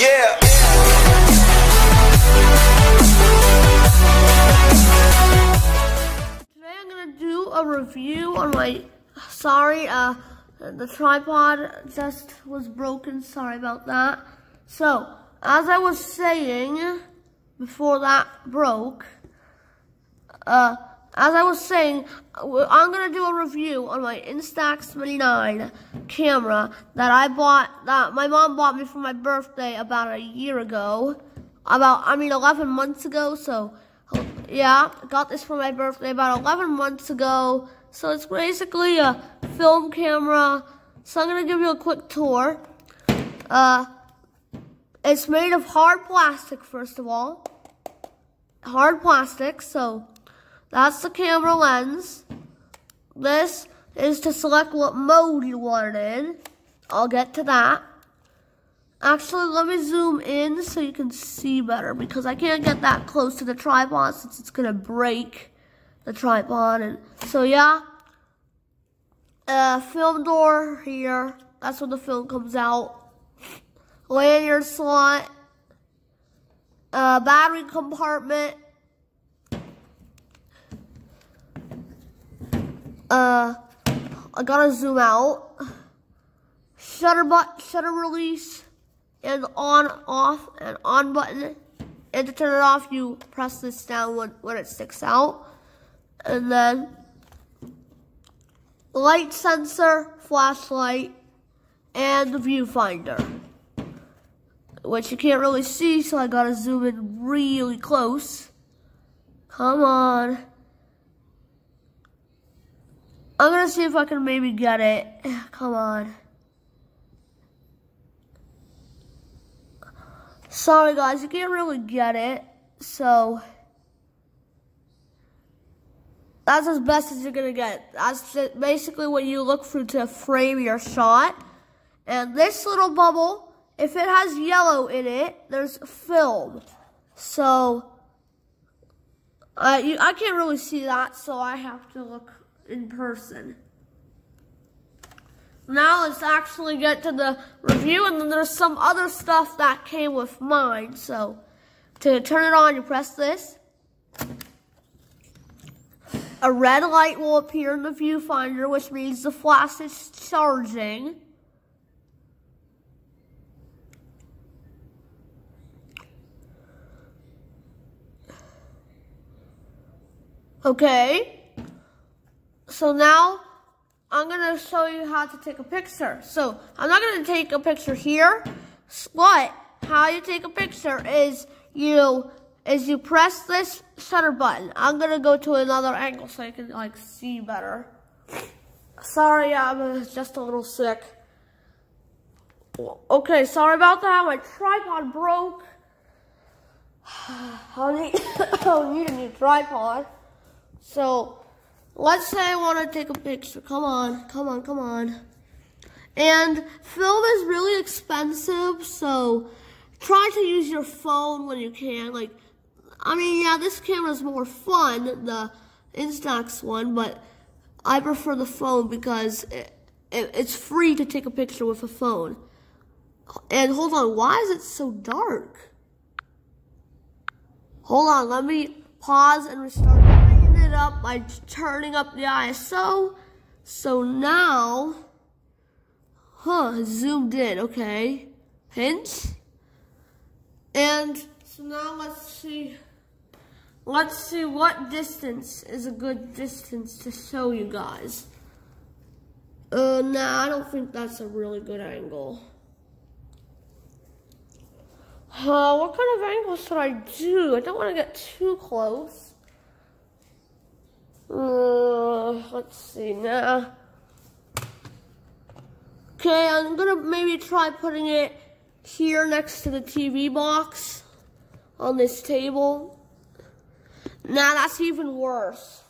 Yeah. Today I'm gonna do a review on my, sorry, uh, the tripod just was broken, sorry about that. So, as I was saying, before that broke, uh, as I was saying, I'm gonna do a review on my Instax Mini 9 camera that I bought, that my mom bought me for my birthday about a year ago. About, I mean 11 months ago, so yeah, got this for my birthday about 11 months ago. So it's basically a film camera. So I'm gonna give you a quick tour. Uh, it's made of hard plastic, first of all. Hard plastic, so that's the camera lens. This is to select what mode you want it in. I'll get to that. Actually, let me zoom in so you can see better because I can't get that close to the tripod since it's gonna break the tripod. And so yeah, uh, film door here. That's when the film comes out. Lanyard slot. Uh, battery compartment. Uh, I gotta zoom out. Shutter button, shutter release and on off and on button. And to turn it off, you press this down when, when it sticks out. And then light sensor, flashlight, and the viewfinder. Which you can't really see, so I gotta zoom in really close. Come on. I'm gonna see if I can maybe get it. Come on. Sorry guys, you can't really get it, so that's as best as you're gonna get. That's basically what you look for to frame your shot. And this little bubble, if it has yellow in it, there's film. So, uh, you, I can't really see that, so I have to look in person. Now let's actually get to the review, and then there's some other stuff that came with mine. So, to turn it on, you press this. A red light will appear in the viewfinder, which means the flash is charging. Okay. So now I'm gonna show you how to take a picture. So I'm not gonna take a picture here, but how you take a picture is you is you press this shutter button. I'm gonna go to another angle so you can like see better. Sorry, I'm uh, just a little sick. Okay, sorry about that. My tripod broke. I'll need, I'll need a new tripod. So let's say I want to take a picture. Come on, come on, come on. And film is really expensive, so try to use your phone when you can. Like, I mean, yeah, this camera is more fun, the Instax one, but I prefer the phone because it, it, it's free to take a picture with a phone. And hold on, why is it so dark? Hold on, let me pause and restart it up by turning up the ISO. So now, huh, zoomed in, okay. Hint. And so now let's see, let's see what distance is a good distance to show you guys. Uh, nah, I don't think that's a really good angle. Uh, what kind of angle should I do? I don't want to get too close. Uh, let's see now. Okay, I'm gonna maybe try putting it here next to the TV box on this table. Nah, that's even worse.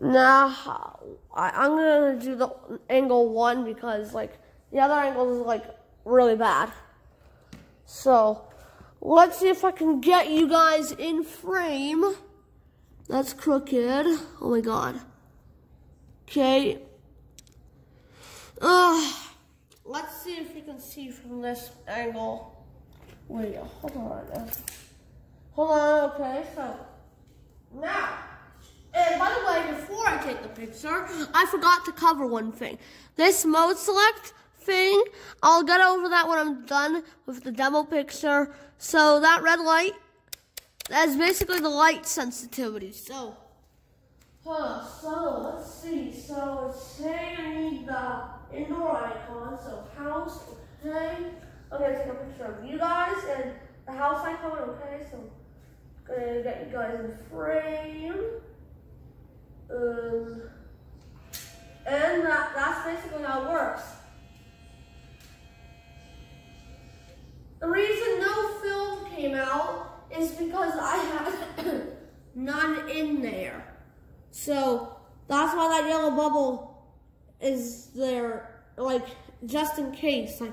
Now I, am gonna do the angle one because like the other angle is like really bad. So, let's see if I can get you guys in frame. That's crooked. Oh my god. Okay. Uh, let's see if we can see from this angle. Wait, hold on. Hold on, okay, so now, and by the way, before I take the picture, I forgot to cover one thing. This mode select thing, I'll get over that when I'm done with the demo picture. So that red light, that's basically the light sensitivity. So, huh, so let's see. So say I need the indoor icon, so house, okay. I'm gonna take a picture of you guys and the house icon, okay, so gonna get you guys in frame. Um, and that, that's basically how it works. The reason no film came out is because I had none in there. So that's why that yellow bubble is there, like, just in case. Like,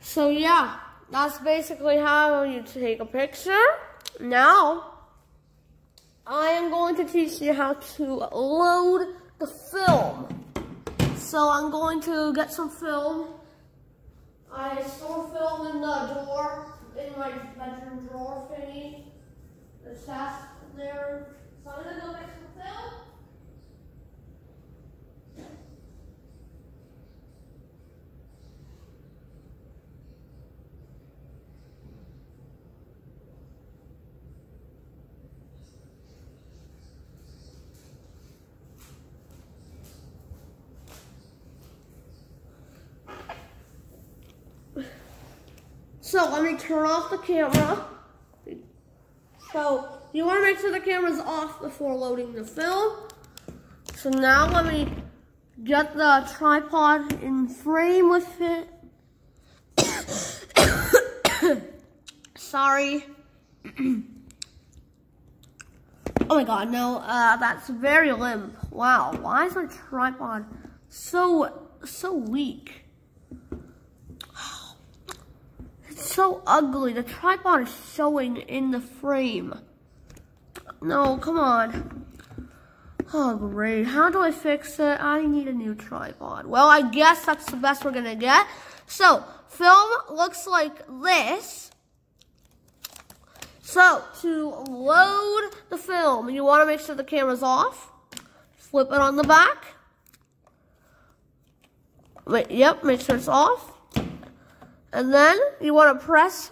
so yeah, that's basically how you take a picture. Now, I am going to teach you how to load the film. So I'm going to get some film. I store film in the drawer, in my bedroom drawer thingy. The chest there. So I'm gonna go make some film. So let me turn off the camera. So you want to make sure the camera's off before loading the film. So now let me get the tripod in frame with it. Sorry. oh my god, no, uh, that's very limp. Wow, why is my tripod so, so weak? So ugly. The tripod is showing in the frame. No, come on. Oh, great. How do I fix it? I need a new tripod. Well, I guess that's the best we're going to get. So, film looks like this. So, to load the film, you want to make sure the camera's off. Flip it on the back. Wait, yep, make sure it's off. And then you want to press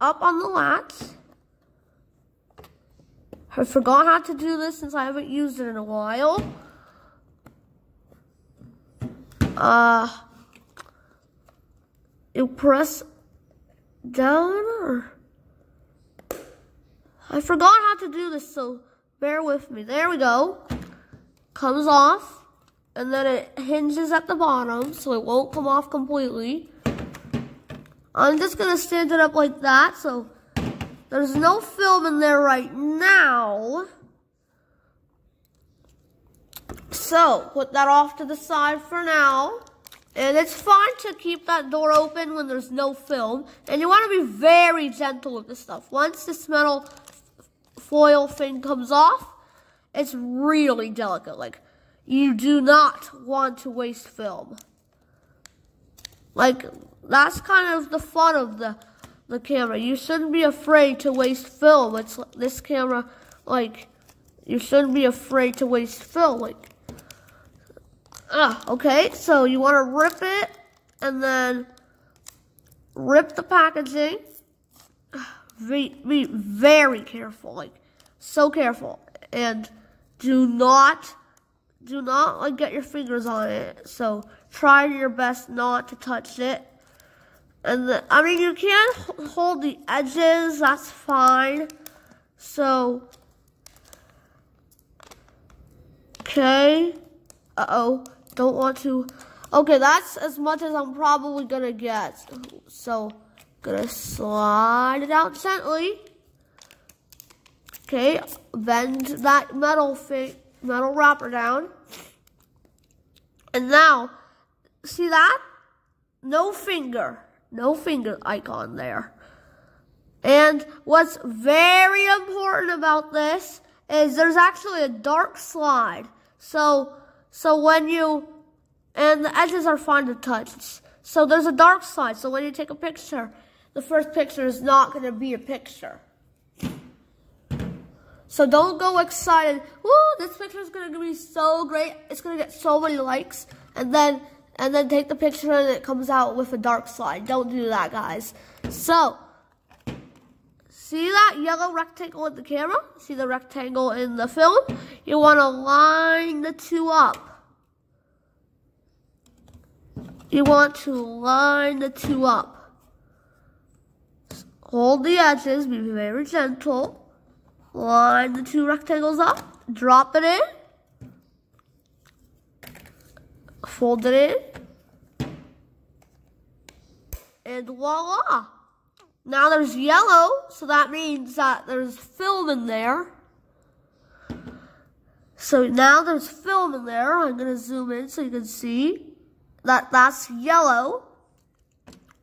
up on the latch. I forgot how to do this since I haven't used it in a while. Uh, you press down or I forgot how to do this, so bear with me. There we go. Comes off, and then it hinges at the bottom, so it won't come off completely. I'm just to stand it up like that. So there's no film in there right now. So put that off to the side for now. And it's fine to keep that door open when there's no film. And you want to be very gentle with this stuff. Once this metal foil thing comes off, it's really delicate. Like, you do not want to waste film. Like, that's kind of the fun of the the camera. You shouldn't be afraid to waste film. It's this camera, like, you shouldn't be afraid to waste film. Like, ah, okay. So you want to rip it and then rip the packaging. Be, be very careful, like, so careful. And do not, do not, like, get your fingers on it. So try your best not to touch it. And the, I mean, you can hold the edges, that's fine. So, okay. Uh-oh, don't want to. Okay, that's as much as I'm probably gonna get. So, gonna slide it out gently. Okay, bend that metal thing, metal wrapper down. And now, see that? No finger no finger icon there. And what's very important about this is there's actually a dark slide. So, so when you, and the edges are fine to touch. So there's a dark slide. So when you take a picture, the first picture is not going to be a picture. So don't go excited, woo, this picture is going to be so great. It's going to get so many likes. And then, and then take the picture and it comes out with a dark slide. Don't do that, guys. So, see that yellow rectangle in the camera? See the rectangle in the film? You want to line the two up. You want to line the two up. Hold the edges, be very gentle. Line the two rectangles up, drop it in, fold it in, and voila. Now there's yellow, so that means that there's film in there. So now there's film in there. I'm going to zoom in so you can see that that's yellow.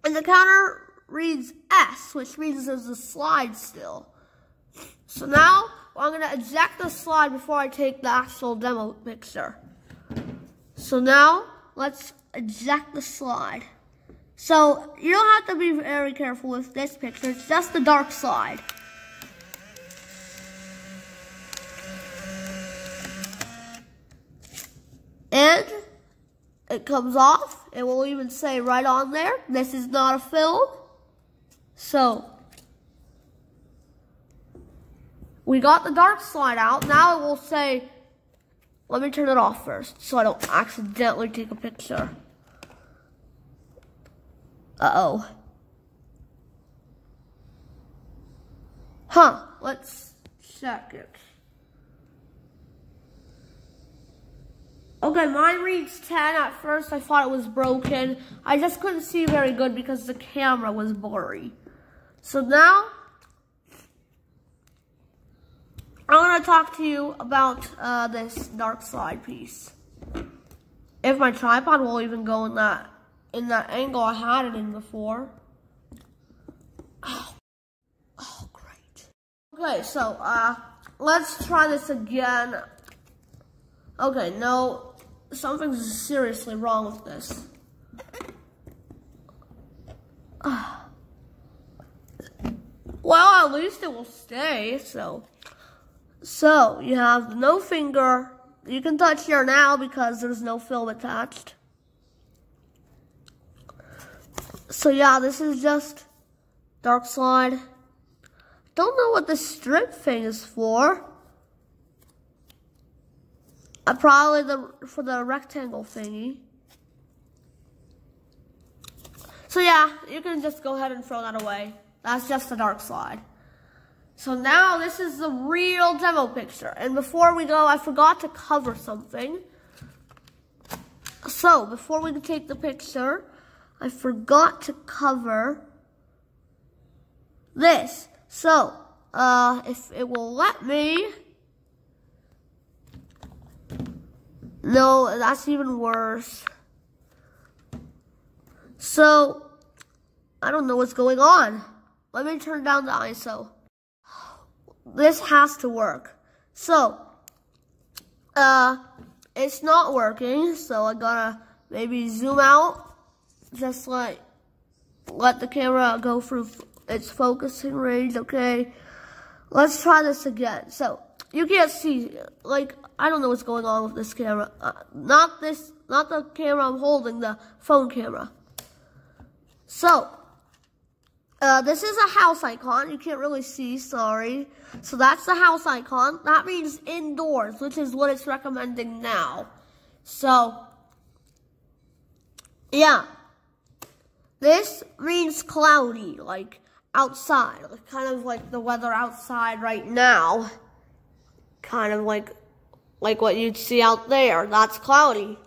And the counter reads S, which means there's a slide still. So now I'm going to eject the slide before I take the actual demo picture. So now let's eject the slide. So you don't have to be very careful with this picture. It's just the dark slide. And it comes off. It will even say right on there, this is not a film. So We got the dark slide out. Now it will say, let me turn it off first so I don't accidentally take a picture. Uh-oh. Huh, let's check it. Okay, mine reads 10. At first, I thought it was broken. I just couldn't see very good because the camera was blurry. So now, I want to talk to you about uh, this dark slide piece. If my tripod will even go in that in that angle I had it in before. Oh, oh great. Okay, so uh, let's try this again. Okay, no, something's seriously wrong with this. well, at least it will stay, so. So, you have no finger. You can touch here now because there's no film attached. So yeah, this is just dark slide. Don't know what the strip thing is for. Uh, probably the for the rectangle thingy. So yeah, you can just go ahead and throw that away. That's just a dark slide. So now this is the real demo picture. And before we go, I forgot to cover something. So before we take the picture, I forgot to cover this. So, uh, if it will let me, no, that's even worse. So, I don't know what's going on. Let me turn down the ISO this has to work. So, uh, it's not working, so I gotta maybe zoom out, just like, let the camera go through its focusing range, okay? Let's try this again. So, you can't see, like, I don't know what's going on with this camera. Uh, not this, not the camera I'm holding, the phone camera. So, uh, this is a house icon. You can't really see, sorry. So that's the house icon. That means indoors, which is what it's recommending now. So, yeah. This means cloudy, like outside. Like, kind of like the weather outside right now. Kind of like, like what you'd see out there. That's cloudy.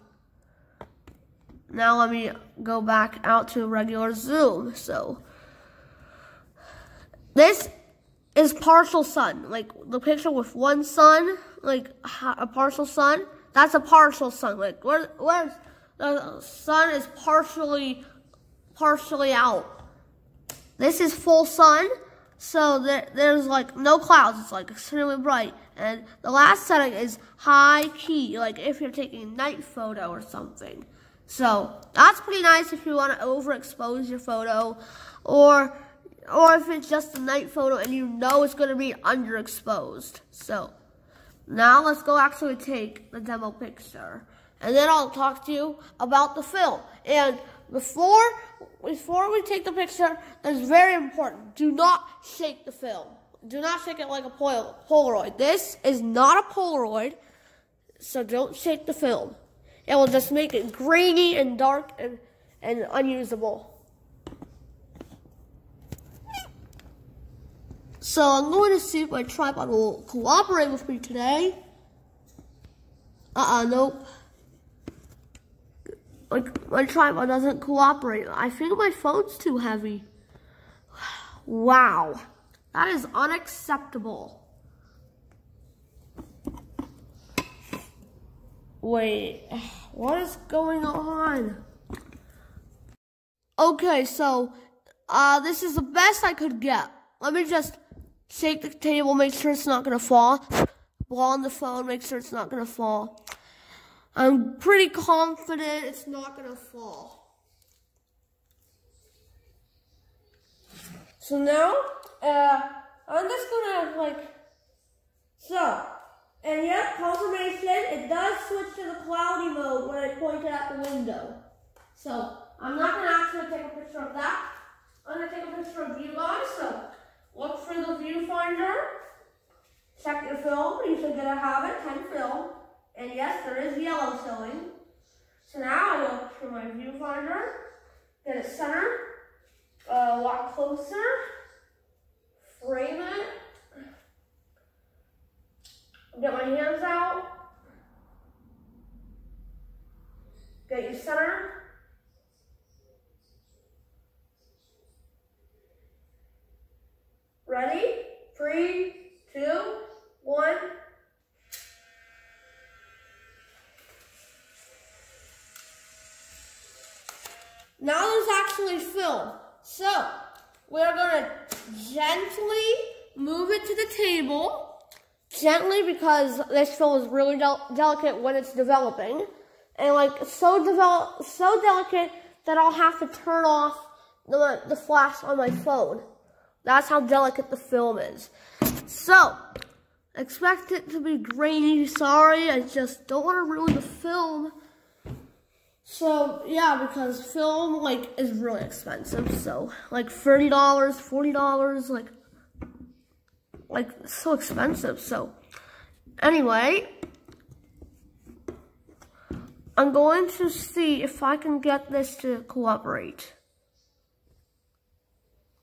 Now let me go back out to regular zoom. So, this is partial sun. Like the picture with one sun, like a partial sun. That's a partial sun. Like where where the sun is partially partially out. This is full sun. So there, there's like no clouds. It's like extremely bright. And the last setting is high key, like if you're taking a night photo or something. So that's pretty nice if you want to overexpose your photo or or if it's just a night photo and you know it's going to be underexposed. So now let's go actually take the demo picture. And then I'll talk to you about the film. And before, before we take the picture, that's very important. Do not shake the film. Do not shake it like a Pol Polaroid. This is not a Polaroid, so don't shake the film. It will just make it grainy and dark and, and unusable. So I'm going to see if my tripod will cooperate with me today. Uh-uh, nope. Like, my tripod doesn't cooperate. I think my phone's too heavy. Wow. That is unacceptable. Wait, what is going on? Okay, so, uh, this is the best I could get. Let me just shake the table, make sure it's not to fall. Blow on the phone, make sure it's not to fall. I'm pretty confident it's not to fall. So now, uh, I'm just to, like, so, and yep, confirmation, it does switch to the cloudy mode when I point it at the window. So, I'm not to actually take a picture of that. I'm to take a picture of you guys, so Look for the viewfinder. Check your film. You should get a habit, 10 film. And yes, there is yellow showing. So now I look for my viewfinder, get it center, uh, walk closer, frame it, get my hands out, get you center, Ready? Three, two, one. Now there's actually film. So, we're to gently move it to the table. Gently because this film is really del delicate when it's developing. And like so develop, so delicate that I'll have to turn off the, the flash on my phone. That's how delicate the film is. So, expect it to be grainy. Sorry, I just don't want to ruin the film. So, yeah, because film, like, is really expensive. So, like, $30, $40, like, like, so expensive. So, anyway, I'm going to see if I can get this to cooperate.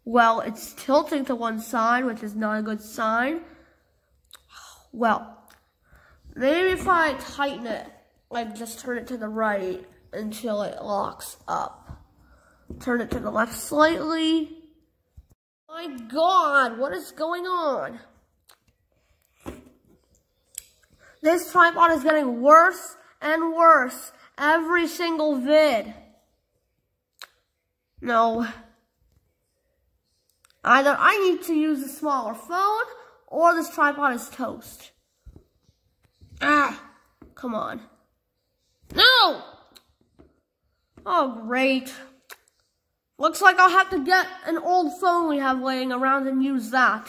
Well, it's tilting to one side, which is not a good sign. Well, maybe if I tighten it, like just turn it to the right until it locks up. Turn it to the left slightly. My God, what is going on? This tripod is getting worse and worse every single vid. No. Either I need to use a smaller phone or this tripod is toast. Ah, come on. No! Oh, great. Looks like I'll have to get an old phone we have laying around and use that.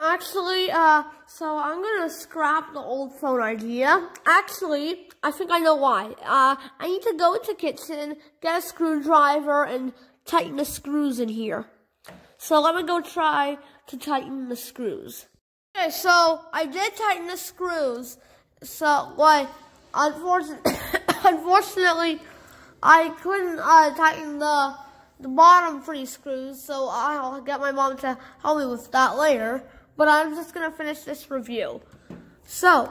Actually, uh, so I'm gonna scrap the old phone idea. Actually, I think I know why. Uh, I need to go to kitchen, get a screwdriver, and tighten the screws in here. So let me go try to tighten the screws. Okay, so I did tighten the screws. So, like, unfortunately, unfortunately, I couldn't uh, tighten the the bottom three screws, so I'll get my mom to help me with that later. But I'm just gonna finish this review. So,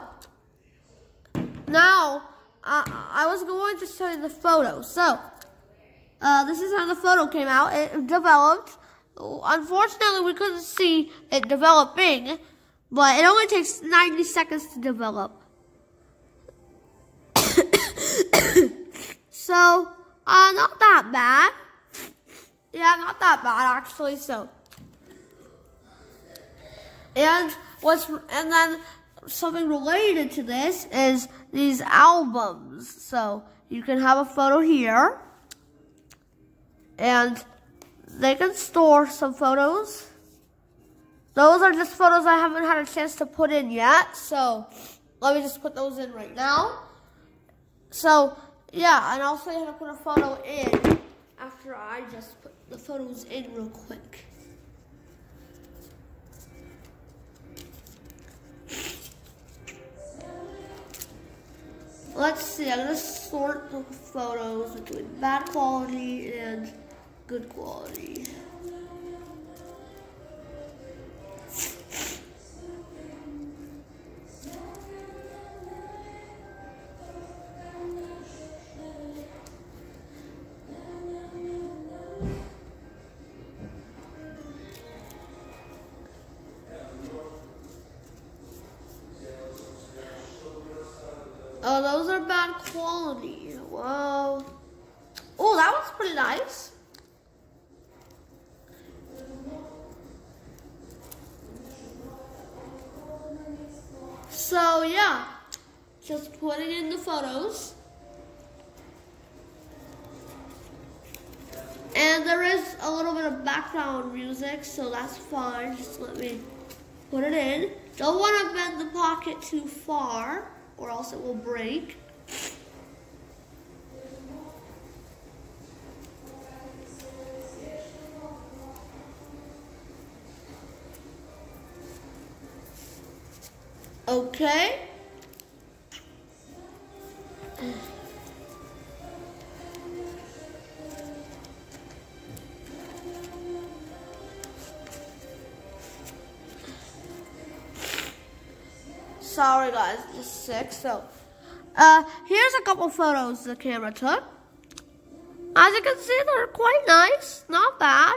now, I was going to show you the photo. So, uh, this is how the photo came out. It developed Unfortunately, we couldn't see it developing, but it only takes 90 seconds to develop. so, uh, not that bad. Yeah, not that bad actually. So, and what's and then something related to this is these albums. So you can have a photo here. And they can store some photos. Those are just photos I haven't had a chance to put in yet. So let me just put those in right now. So yeah, and I'll show you how to put a photo in after I just put the photos in real quick. Let's see, I'm gonna sort the photos between bad quality and good quality. Oh, those are bad quality. Whoa. Oh, that was pretty nice. So yeah, just putting in the photos. And there is a little bit of background music, so that's fine. Just let me put it in. Don't want to bend the pocket too far or else it will break. Sorry guys, just sick. So, uh, here's a couple photos the camera took. As you can see, they're quite nice, not bad.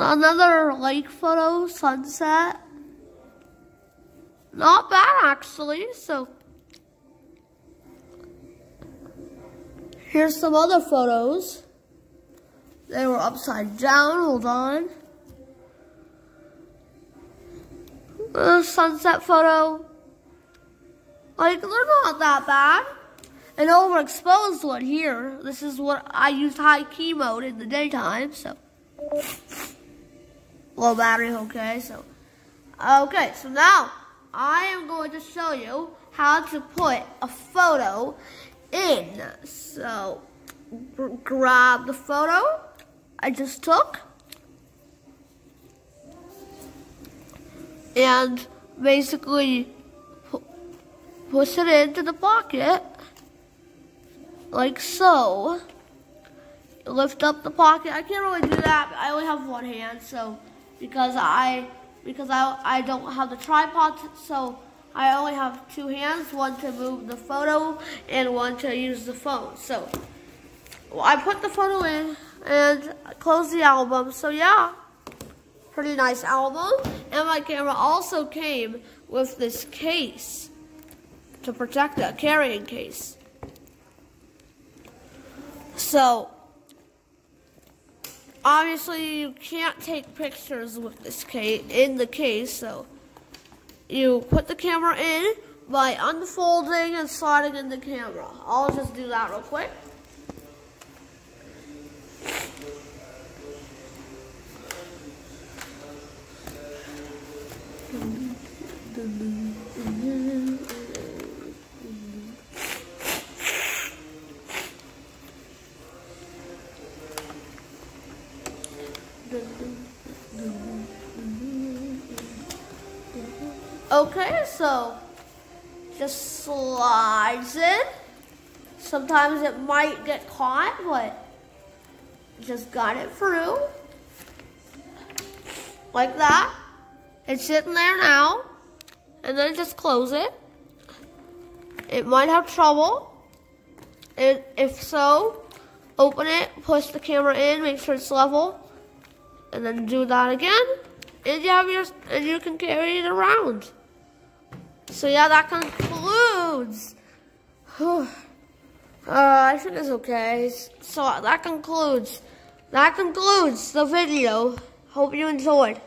Another lake photo, sunset. Not bad actually, so. Here's some other photos. They were upside down, hold on. a sunset photo. Like, they're not that bad. An overexposed one here. This is what I used high key mode in the daytime, so. Low battery, okay, so. Okay, so now I am going to show you how to put a photo in. So, grab the photo I just took. and basically push it into the pocket like so. Lift up the pocket. I can't really do that. I only have one hand, so because I because I I don't have the tripod, so I only have two hands, one to move the photo and one to use the phone. So I put the photo in and close the album. So yeah pretty nice album. And my camera also came with this case to protect it, a carrying case. So, obviously you can't take pictures with this case, in the case, so you put the camera in by unfolding and sliding in the camera. I'll just do that real quick. Okay, so just slides in. Sometimes it might get caught, but just got it through. Like that. It's sitting there now. And then just close it. It might have trouble. And if so, open it, push the camera in, make sure it's level, and then do that again. And you have your and you can carry it around. So yeah, that concludes. uh, I think it's okay. So that concludes. That concludes the video. Hope you enjoyed.